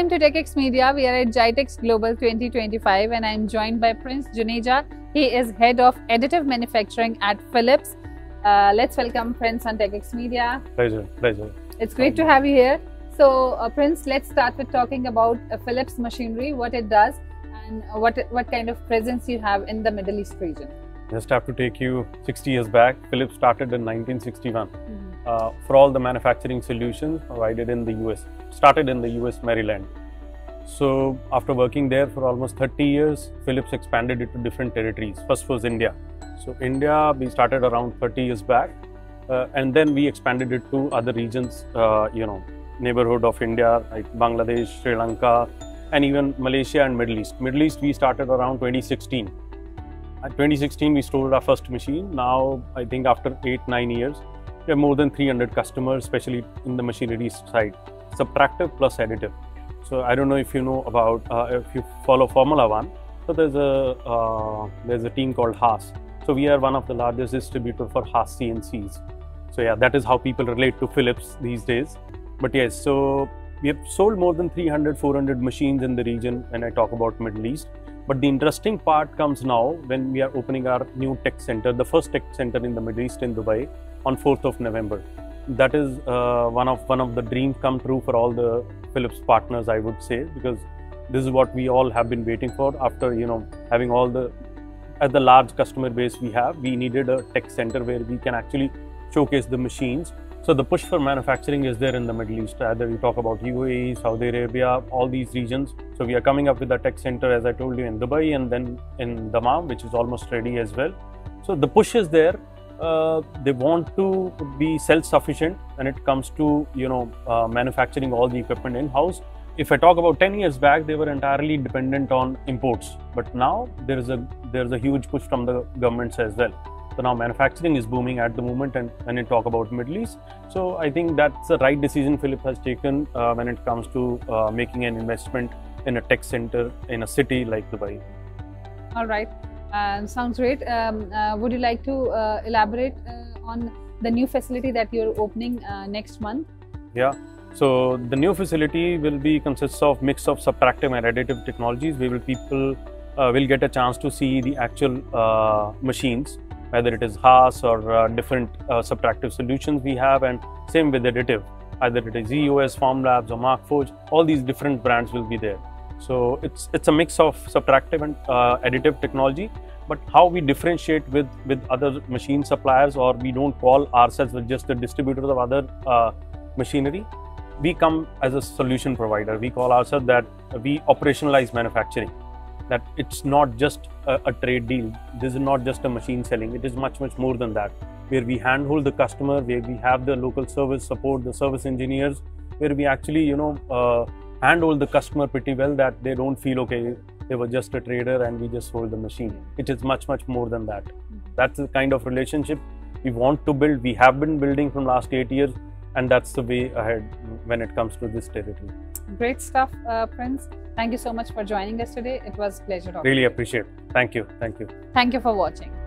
Welcome to TECHx Media. We are at GITEX Global 2025 and I'm joined by Prince Juneja. He is head of additive manufacturing at Phillips. Uh, let's welcome Prince on TECHx Media. Pleasure, pleasure. It's great to have you here. So, uh, Prince, let's start with talking about uh, Phillips machinery, what it does, and what what kind of presence you have in the Middle East region. Just have to take you 60 years back. Phillips started in 1961 Mhm. Uh, for all the manufacturing solutions provided in the US. Started in the US, Maryland. So after working there for almost 30 years, Phillips expanded it to different territories. First was India. So India, we started around 30 years back, uh, and then we expanded it to other regions. Uh, you know, neighborhood of India like Bangladesh, Sri Lanka, and even Malaysia and Middle East. Middle East we started around 2016. At 2016 we sold our first machine. Now I think after eight nine years, we have more than 300 customers, especially in the machinery side. Subtractive plus additive. So I don't know if you know about uh, if you follow Formula One. So there's a uh, there's a team called Haas. So we are one of the largest distributor for Haas CNCs. So yeah, that is how people relate to Phillips these days. But yes, so we have sold more than 300, 400 machines in the region when I talk about Middle East. But the interesting part comes now when we are opening our new tech center, the first tech center in the Middle East in Dubai on 4th of November. That is uh, one of one of the dreams come true for all the Phillips partners, I would say, because this is what we all have been waiting for. After you know having all the at the large customer base we have, we needed a tech center where we can actually showcase the machines. So the push for manufacturing is there in the Middle East. Either you talk about UAE, Saudi Arabia, all these regions. So we are coming up with a tech center, as I told you, in Dubai and then in Dammam, which is almost ready as well. So the push is there. Uh, they want to be self-sufficient when it comes to you know uh, manufacturing all the equipment in-house. If I talk about 10 years back, they were entirely dependent on imports, but now there is a there is a huge push from the governments as well. So now manufacturing is booming at the moment, and when you talk about Middle East, so I think that's the right decision Philip has taken uh, when it comes to uh, making an investment in a tech center in a city like Dubai. All right. Um, sounds great. Um, uh, would you like to uh, elaborate uh, on the new facility that you're opening uh, next month? Yeah. So the new facility will be consists of mix of subtractive and additive technologies. We will people uh, will get a chance to see the actual uh, machines, whether it is Haas or uh, different uh, subtractive solutions we have, and same with additive. Either it is EOS, Formlabs, or Markforged. All these different brands will be there. So it's it's a mix of subtractive and uh, additive technology. But how we differentiate with with other machine suppliers, or we don't call ourselves just the distributors of other uh, machinery, we come as a solution provider. We call ourselves that we operationalize manufacturing. That it's not just a, a trade deal. This is not just a machine selling. It is much much more than that. Where we handhold the customer, where we have the local service support, the service engineers, where we actually you know uh, handhold the customer pretty well. That they don't feel okay. They were just a trader and we just sold the machine. It is much much more than that. That's the kind of relationship we want to build. We have been building from last eight years and that's the way ahead when it comes to this territory. Great stuff, uh, Prince. Thank you so much for joining us today. It was a pleasure. Really appreciate. Thank you. Thank you. Thank you for watching.